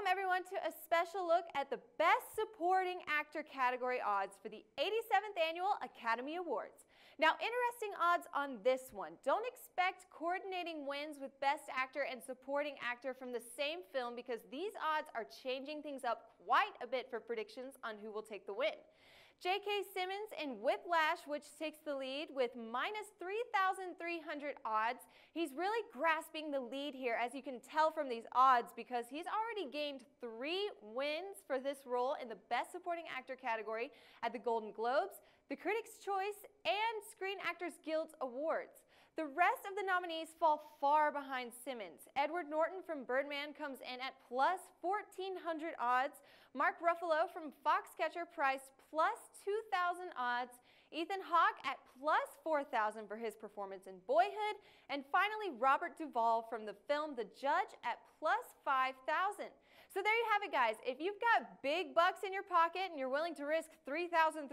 Welcome everyone to a special look at the Best Supporting Actor category odds for the 87th Annual Academy Awards. Now interesting odds on this one. Don't expect coordinating wins with Best Actor and Supporting Actor from the same film because these odds are changing things up quite a bit for predictions on who will take the win. J.K. Simmons in Whiplash, which takes the lead with minus 3,300 odds. He's really grasping the lead here, as you can tell from these odds, because he's already gained three wins for this role in the Best Supporting Actor category at the Golden Globes, the Critics' Choice, and Screen Actors Guild Awards. The rest of the nominees fall far behind Simmons. Edward Norton from Birdman comes in at plus 1,400 odds. Mark Ruffalo from Foxcatcher priced plus 2,000 odds. Ethan Hawke at plus 4,000 for his performance in Boyhood. And finally, Robert Duvall from the film The Judge at plus 5,000. So there you have it, guys. If you've got big bucks in your pocket and you're willing to risk $3,300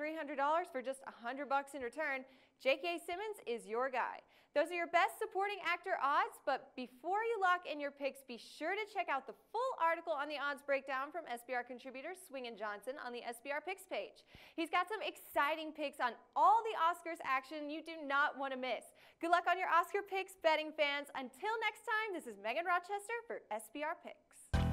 for just 100 bucks in return, J.K. Simmons is your guy. Those are your best supporting actor odds, but before you lock in your picks, be sure to check out the full article on the odds breakdown from SBR contributor Swingin' Johnson on the SBR Picks page. He's got some exciting picks on all the Oscars action you do not want to miss. Good luck on your Oscar picks, betting fans. Until next time, this is Megan Rochester for SBR Picks.